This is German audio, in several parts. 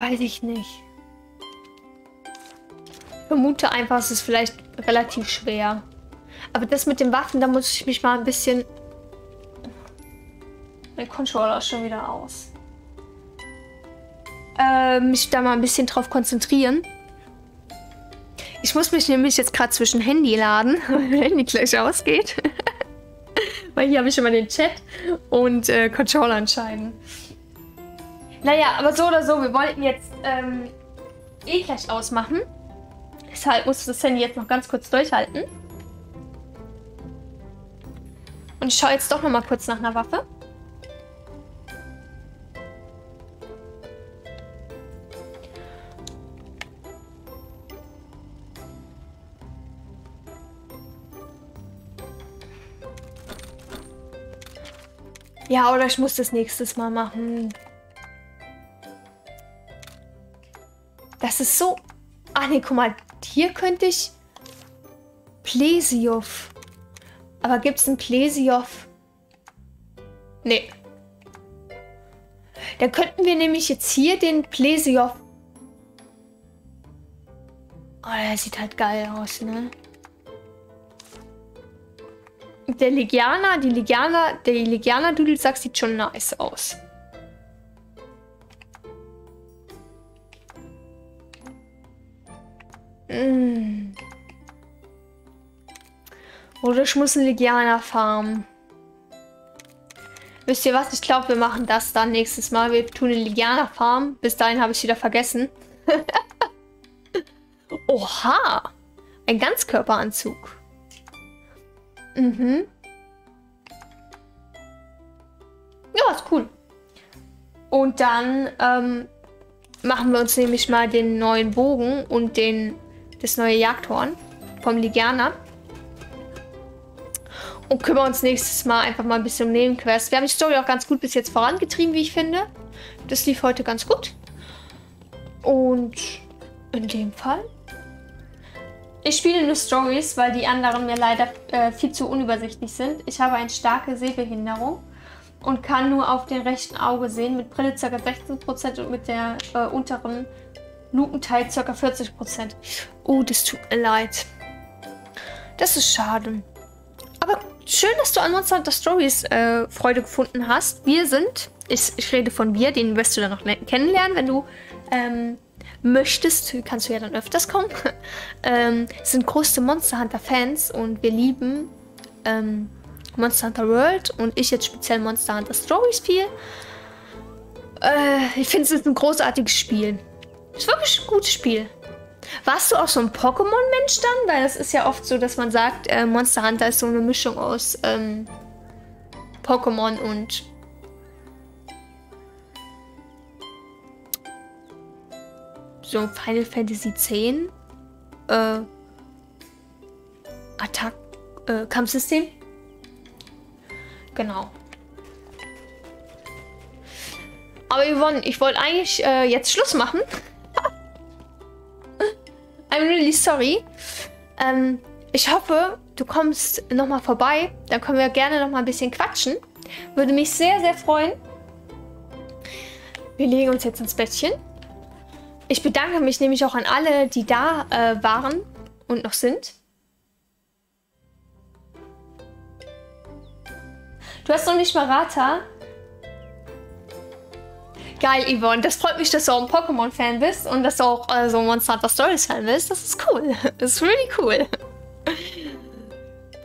Weiß ich nicht. Ich vermute einfach, es ist vielleicht relativ schwer. Aber das mit den Waffen, da muss ich mich mal ein bisschen... Mein Controller ist schon wieder aus. Äh, mich da mal ein bisschen drauf konzentrieren. Ich muss mich nämlich jetzt gerade zwischen Handy laden, weil Handy gleich ausgeht. weil hier habe ich immer den Chat und äh, Controller entscheiden. Naja, aber so oder so, wir wollten jetzt ähm, eh gleich ausmachen. Deshalb muss das Handy jetzt noch ganz kurz durchhalten. Und ich schaue jetzt doch noch mal kurz nach einer Waffe. Ja, oder ich muss das nächstes Mal machen. Das ist so... Ach nee, guck mal. Hier könnte ich... Plesiov. Aber gibt es einen Plesiov? Nee. Dann könnten wir nämlich jetzt hier den Plesiov... Oh, der sieht halt geil aus, ne? Der Legianer, die Legianer, der Legianer Dudelsack sieht schon nice aus. Mm. Oder ich muss einen Legianer farmen. Wisst ihr was? Ich glaube, wir machen das dann nächstes Mal. Wir tun den Legianer farmen. Bis dahin habe ich wieder vergessen. Oha! Ein Ganzkörperanzug. Mhm. Ja, ist cool. Und dann ähm, machen wir uns nämlich mal den neuen Bogen und den, das neue Jagdhorn vom Ligianer. Und kümmern uns nächstes Mal einfach mal ein bisschen um Nebenquests. Wir haben die Story auch ganz gut bis jetzt vorangetrieben, wie ich finde. Das lief heute ganz gut. Und in dem Fall ich spiele nur Stories, weil die anderen mir leider äh, viel zu unübersichtlich sind. Ich habe eine starke Sehbehinderung und kann nur auf dem rechten Auge sehen, mit Brille ca. 16% und mit der äh, unteren Lupenteil ca. 40%. Oh, das tut mir leid. Das ist schade. Aber schön, dass du an Monster Hunter Stories äh, Freude gefunden hast. Wir sind, ich, ich rede von wir, den wirst du dann noch kennenlernen, wenn du ähm, möchtest, kannst du ja dann öfters kommen, ähm, sind große Monster Hunter Fans und wir lieben ähm, Monster Hunter World und ich jetzt speziell Monster Hunter Stories viel. Äh, ich finde es ist ein großartiges Spiel. Es ist wirklich ein gutes Spiel. Warst du auch so ein Pokémon-Mensch dann? Weil das ist ja oft so, dass man sagt, äh, Monster Hunter ist so eine Mischung aus ähm, Pokémon und so Final Fantasy X äh, Attack äh, Kampfsystem. Genau. Aber Yvonne, ich wollte eigentlich äh, jetzt Schluss machen. I'm really sorry. Ähm, ich hoffe, du kommst nochmal vorbei. Dann können wir gerne nochmal ein bisschen quatschen. Würde mich sehr, sehr freuen. Wir legen uns jetzt ins Bettchen. Ich bedanke mich nämlich auch an alle, die da äh, waren und noch sind. Du hast noch nicht mal Rata. Geil, Yvonne. Das freut mich, dass du auch ein Pokémon-Fan bist und dass du auch so ein Monster Hunter Stories-Fan bist. Das ist cool. Das ist really cool.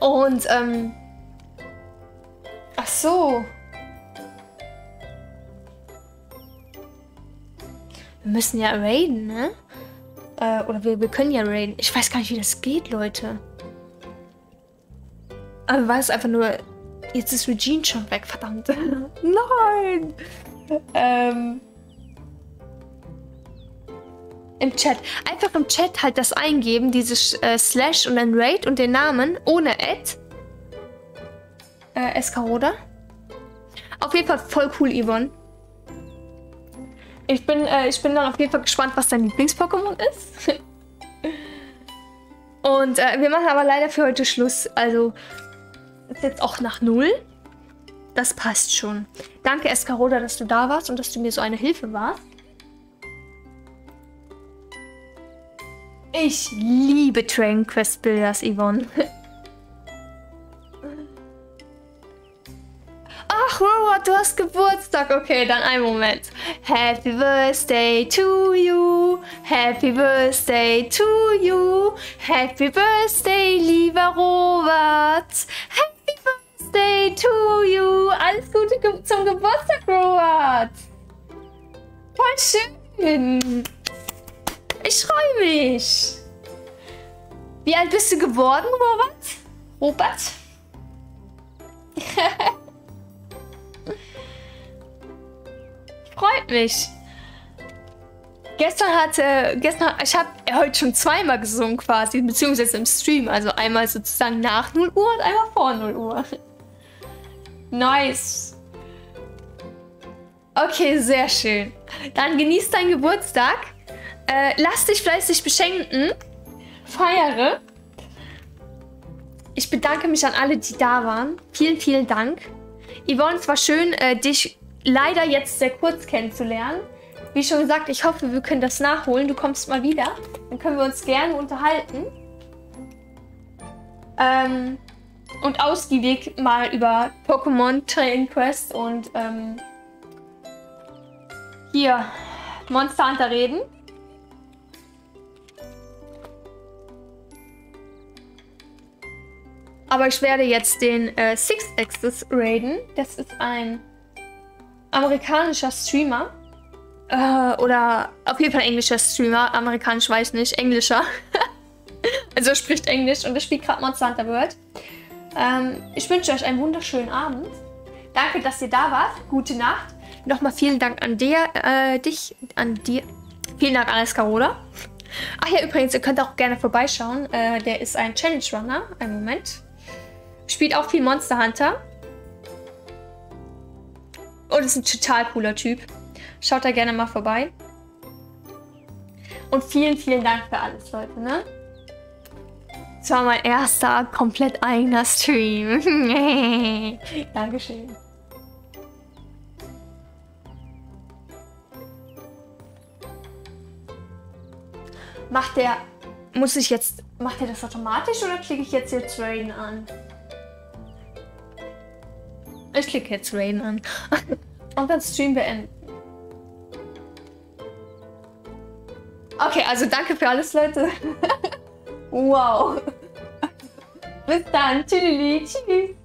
Und, ähm... Ach so. Wir müssen ja raiden, ne? Äh, oder wir, wir können ja raiden. Ich weiß gar nicht, wie das geht, Leute. Aber war es einfach nur... Jetzt ist Regine schon weg, verdammt. Nein! Ähm... Im Chat. Einfach im Chat halt das eingeben, dieses äh, Slash und dann Raid und den Namen ohne Ad. Äh, Escaroda. Auf jeden Fall voll cool, Yvonne. Ich bin, äh, ich bin dann auf jeden Fall gespannt, was dein Lieblings-Pokémon ist. Und äh, wir machen aber leider für heute Schluss. Also ist jetzt auch nach null. Das passt schon. Danke, Escaroda, dass du da warst und dass du mir so eine Hilfe warst. Ich liebe Dragon Quest Builders, Yvonne. Ach, Robert, du hast Geburtstag. Okay, dann einen Moment. Happy Birthday to you. Happy Birthday to you. Happy Birthday, lieber Robert. Happy Birthday to you. Alles Gute zum Geburtstag, Robert. Voll schön. Ich freue mich. Wie alt bist du geworden, Robert? Robert? Freut mich. Gestern hatte, gestern, ich habe heute schon zweimal gesungen quasi, beziehungsweise im Stream. Also einmal sozusagen nach 0 Uhr und einmal vor 0 Uhr. Nice. Okay, sehr schön. Dann genieß deinen Geburtstag. Äh, lass dich fleißig beschenken. Feiere. Ich bedanke mich an alle, die da waren. Vielen, vielen Dank. Yvonne, es war schön, äh, dich leider jetzt sehr kurz kennenzulernen. Wie schon gesagt, ich hoffe, wir können das nachholen. Du kommst mal wieder. Dann können wir uns gerne unterhalten. Ähm, und ausgiebig mal über Pokémon Train Quest und ähm, hier Monster Hunter reden. Aber ich werde jetzt den äh, Six Axis raiden. Das ist ein amerikanischer Streamer. Äh, oder auf jeden Fall englischer Streamer. Amerikanisch weiß nicht, englischer. also spricht Englisch und er spielt gerade Monster Hunter World. Ähm, ich wünsche euch einen wunderschönen Abend. Danke, dass ihr da wart. Gute Nacht. Nochmal vielen Dank an dir, äh, dich, an dir. Vielen Dank an Escarola. Ach ja, übrigens, ihr könnt auch gerne vorbeischauen. Äh, der ist ein Challenge Runner. Einen Moment. Spielt auch viel Monster Hunter. Und ist ein total cooler Typ. Schaut da gerne mal vorbei. Und vielen, vielen Dank für alles, Leute, ne? Das war mein erster komplett eigener Stream. Dankeschön. Macht der... Muss ich jetzt... Macht der das automatisch oder klicke ich jetzt hier Train an? Ich klicke jetzt Rain an. Und dann Stream beenden. Okay, also danke für alles, Leute. wow. Bis dann. Tschüss. Tschüss.